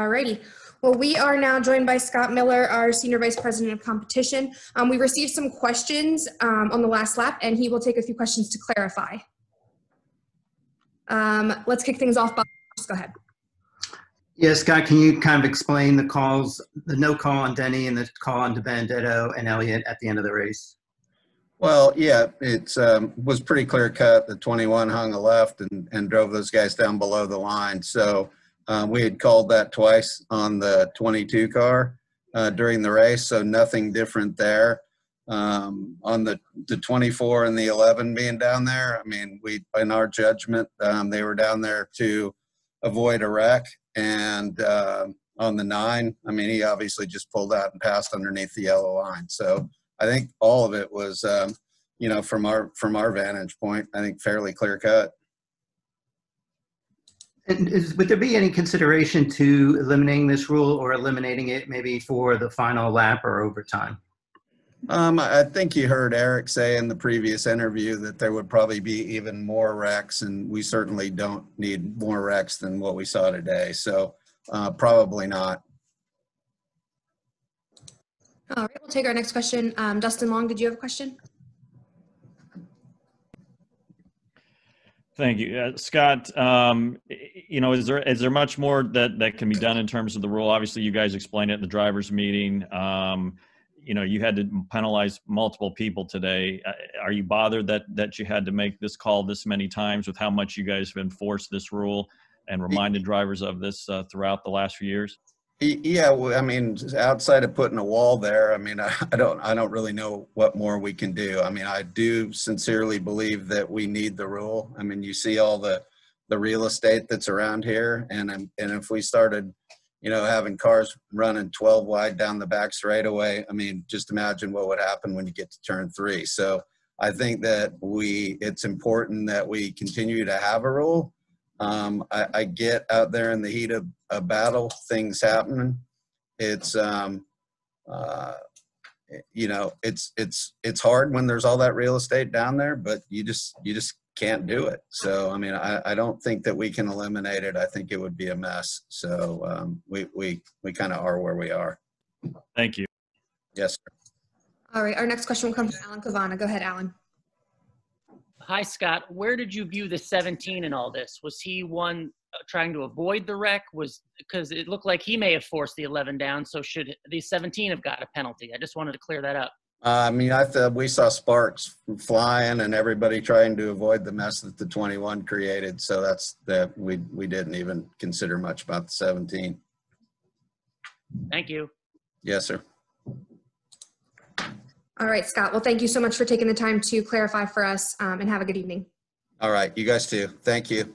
Alrighty. Well, we are now joined by Scott Miller, our Senior Vice President of Competition. Um, we received some questions um, on the last lap, and he will take a few questions to clarify. Um, let's kick things off. Bob. Just go ahead. Yeah, Scott, can you kind of explain the calls, the no call on Denny and the call on DiBenedetto and Elliott at the end of the race? Well, yeah, it um, was pretty clear cut. The 21 hung a left and, and drove those guys down below the line. So um, we had called that twice on the 22 car uh, during the race. So nothing different there. Um, on the the 24 and the 11 being down there, I mean, we in our judgment, um, they were down there to avoid a wreck. And uh, on the nine, I mean, he obviously just pulled out and passed underneath the yellow line. So I think all of it was, um, you know, from our from our vantage point, I think fairly clear cut. And is, would there be any consideration to eliminating this rule or eliminating it maybe for the final lap or overtime? Um, I think you heard Eric say in the previous interview that there would probably be even more wrecks, and we certainly don't need more wrecks than what we saw today. So uh, probably not. All right, we'll take our next question. Um, Dustin Long, did you have a question? Thank you, uh, Scott. Um, y- you know, is there is there much more that that can be done in terms of the rule? Obviously, you guys explained it in the drivers' meeting. Um, you know, you had to penalize multiple people today. Uh, Are you bothered that that you had to make this call this many times with how much you guys have enforced this rule and reminded drivers of this uh, throughout the last few years? Yeah, well, I mean, outside of putting a wall there, I mean, I, I don't, I don't really know what more we can do. I mean, I do sincerely believe that we need the rule. I mean, you see all the, the real estate that's around here, and and if we started, you know, having cars running 12 wide down the back straightaway, I mean, just imagine what would happen when you get to turn three. So I think that we, it's important that we continue to have a rule. Um, I, I get out there in the heat of a battle, things happening. It's, um, uh, you know, it's it's it's hard when there's all that real estate down there, but you just you just can't do it. So I mean, I, I don't think that we can eliminate it. I think it would be a mess. So um, we we we kind of are where we are. Thank you. Yes. Sir. All right, our next question will come from Alan Cavanna. Go ahead, Alan. Hi, Scott. Where did you view the 17 in all this? Was he one uh, trying to avoid the wreck? Was because it looked like he may have forced the 11 down. So should the 17 have got a penalty? I just wanted to clear that up. I mean, I thought we saw sparks flying and everybody trying to avoid the mess that the 21 created. So that's that we we didn't even consider much about the 17. Thank you. Yes, sir. All right, Scott. Well, thank you so much for taking the time to clarify for us um, and have a good evening. All right, you guys too. Thank you.